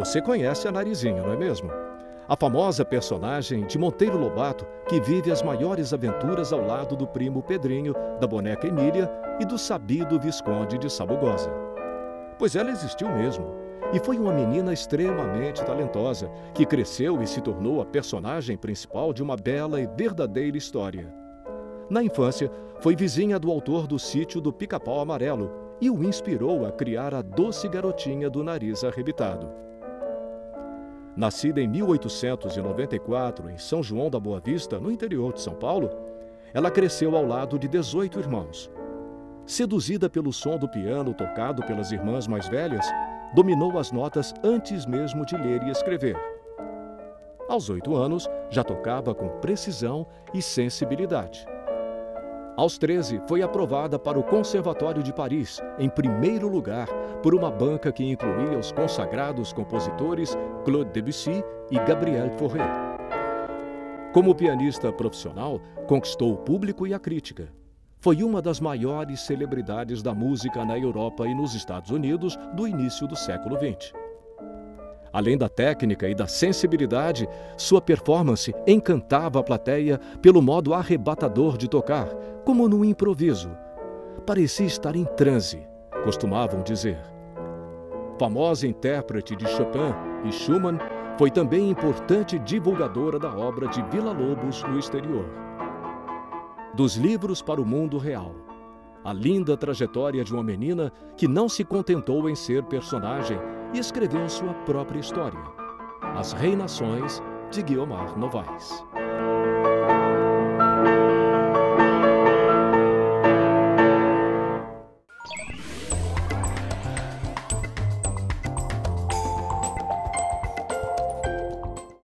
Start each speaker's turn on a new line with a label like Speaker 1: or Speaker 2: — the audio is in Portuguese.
Speaker 1: Você conhece a Narizinho, não é mesmo? A famosa personagem de Monteiro Lobato que vive as maiores aventuras ao lado do primo Pedrinho, da boneca Emília e do sabido Visconde de Sabugosa. Pois ela existiu mesmo. E foi uma menina extremamente talentosa, que cresceu e se tornou a personagem principal de uma bela e verdadeira história. Na infância, foi vizinha do autor do sítio do Pica-Pau Amarelo e o inspirou a criar a doce garotinha do nariz arrebitado. Nascida em 1894 em São João da Boa Vista, no interior de São Paulo, ela cresceu ao lado de 18 irmãos. Seduzida pelo som do piano tocado pelas irmãs mais velhas, dominou as notas antes mesmo de ler e escrever. Aos oito anos, já tocava com precisão e sensibilidade. Aos 13, foi aprovada para o Conservatório de Paris, em primeiro lugar, por uma banca que incluía os consagrados compositores Claude Debussy e Gabriel Fauré. Como pianista profissional, conquistou o público e a crítica. Foi uma das maiores celebridades da música na Europa e nos Estados Unidos do início do século XX. Além da técnica e da sensibilidade, sua performance encantava a plateia pelo modo arrebatador de tocar, como no improviso. Parecia estar em transe, costumavam dizer. Famosa intérprete de Chopin e Schumann, foi também importante divulgadora da obra de Vila Lobos no exterior. Dos livros para o mundo real. A linda trajetória de uma menina que não se contentou em ser personagem e escreveu sua própria história. As Reinações de Guiomar Novaes.